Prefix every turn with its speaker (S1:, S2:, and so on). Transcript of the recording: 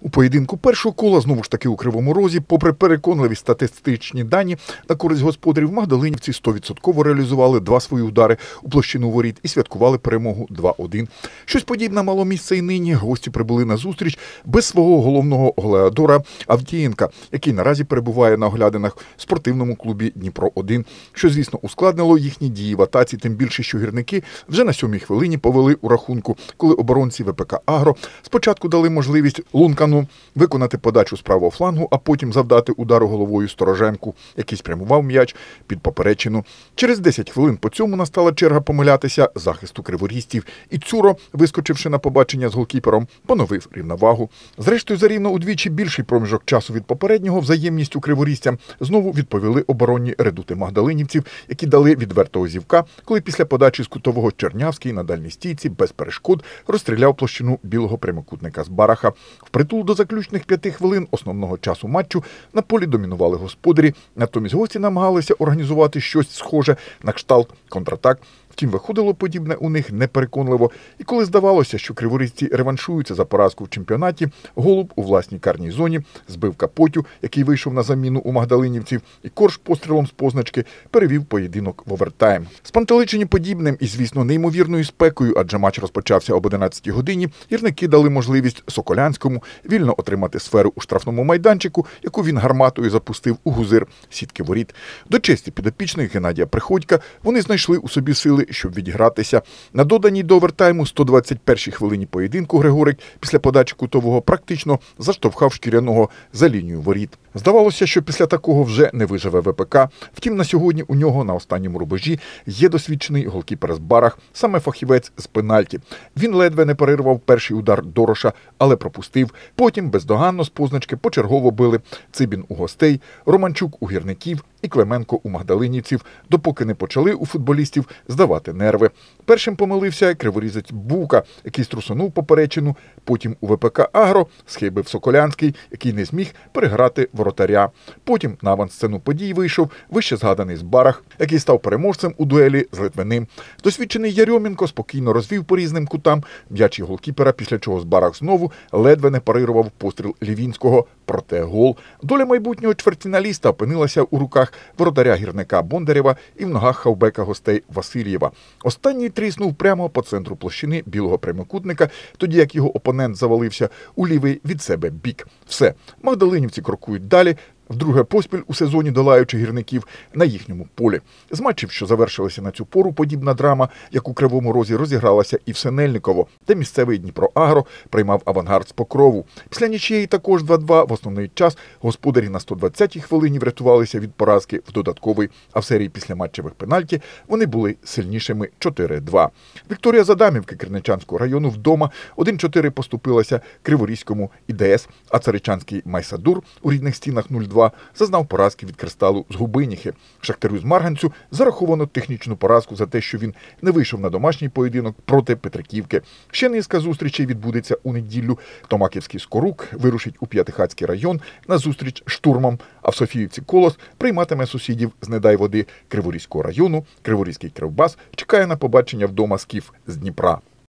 S1: У поєдинку першого кола знову ж таки у кривому розі, попри переконливі статистичні дані на користь господарів, магдалинівці 100% реалізували два свої удари у площину воріт і святкували перемогу 2-1. Щось подібне мало місце і нині. Гості прибули на зустріч без свого головного голеадора Авдієнка, який наразі перебуває на оглядинах в спортивному клубі Дніпро 1 що звісно ускладнило їхні дії в атаці. Тим більше, що гірники вже на сьомій хвилині повели у рахунку, коли оборонці ВПК Агро спочатку дали можливість Лункану виконати подачу з правого флангу, а потім завдати удару головою Стороженку, який спрямував м'яч під поперечину. Через 10 хвилин по цьому настала черга помилятися захисту криворістів. І Цуро, вискочивши на побачення з голкіпером, поновив рівновагу. Зрештою, за рівно удвічі більший проміжок часу від попереднього взаємністю криворістям знову відповіли оборонні редути магдалинівців, які дали відвертого зівка, коли після подачі з кутового Чернявський на дальній стійці без перешкод розстріляв площину білого прямокутника з бараха. Впритул до заключних п'яти хвилин основного часу матчу на полі домінували господарі. Натомість гості намагалися організувати щось схоже на кшталт контратак. Втім, виходило подібне у них непереконливо. І коли здавалося, що криворізці реваншуються за поразку в чемпіонаті, голуб у власній карній зоні збив капотю, який вийшов на заміну у магдалинівців, і корж пострілом з позначки перевів поєдинок в овертайм. Спантеличені подібним і, звісно, неймовірною спекою, адже матч розпочався об 11 годині. Гірники дали можливість Соколянському вільно отримати сферу у штрафному майданчику, яку він гарматою запустив у гузир сітки воріт. До честі підопічних Геннадія Приходька вони знайшли у собі сили щоб відігратися. На доданій до овертайму 121-й хвилині поєдинку Григорик після подачі кутового практично заштовхав шкіряного за лінію воріт. Здавалося, що після такого вже не виживе ВПК. Втім, на сьогодні у нього на останньому рубежі є досвідчений голкіпер з барах, саме фахівець з пенальті. Він ледве не перервав перший удар Дороша, але пропустив. Потім бездоганно з позначки почергово били Цибін у гостей, Романчук у гірників і Клименко у магдалинівців, допоки не почали у футболістів здавати нерви. Першим помилився криворізець Бука, який струсонув поперечину. Потім у ВПК Агро схибив Соколянський, який не зміг переграти воротаря. Потім на авансцену подій вийшов вище згаданий Збарах, який став переможцем у дуелі з Литвиним. Досвідчений Ярьомінко спокійно розвів по різним кутам м'ячі голкіпера, після чого Збарах знову ледве не парирував постріл Лівінського. Проте гол. Доля майбутнього чвертьфіналіста опинилася у руках воротаря гірника Бондарєва і в ногах хавбека гостей Васильєва. Останній тріснув прямо по центру площини білого прямокутника, тоді як його опонент завалився у лівий від себе бік. Все, магдалинівці крокують далі. Вдруге поспіль у сезоні долаючи гірників на їхньому полі. З матчів, що завершилися на цю пору, подібна драма, як у Кривому Розі розігралася і в Синельниково, де місцевий Дніпро Агро приймав авангард з покрову. Після нічиєї також 2-2 в основний час господарі на 120-й хвилині врятувалися від поразки в додатковий, а в серії після матчевих пенальті вони були сильнішими 4-2. Вікторія Задамівки Керничанського району вдома 1-4 поступилася Криворізькому ІДС, а Царичанський Майсадур у рідних стінах 0-2 2 зазнав поразки від кристалу з Губиніхи. Шахтарю з Марганцю зараховано технічну поразку за те, що він не вийшов на домашній поєдинок проти Петриківки. Ще низка зустрічей відбудеться у неділю. Томаківський скорук вирушить у П'ятихацький район на зустріч штурмом. А в Софіївці Колос прийматиме сусідів з недай води Криворізького району. Криворізький кривбас чекає на побачення вдома скіф з Дніпра.